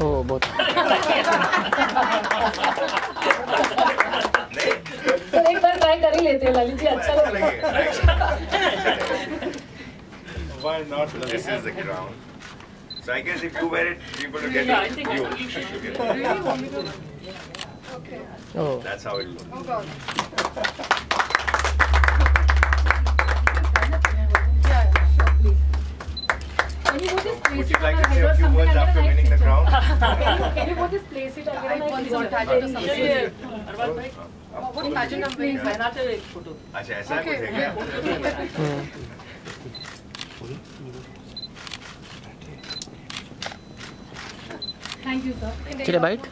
ओ बहुत सर एक बार ट्राई कर ही लेते हैं ललित जी अच्छा लगेगा Why not? This is the crown. So I guess if you wear it, people will get Yeah, it. You, should. get it. Okay. O That's how it looks. Oh God. Yeah, yeah, sure, please. Can you go just place Would it you on like my to head say or a few something? words a after nice picture. crown? Can you, can you go just place it? Get a nice picture. Yeah, Oh, what pageant I'm wearing? बनाते हुए एक photo अच्छा ऐसा कुछ है क्या? Thank you sir चले bite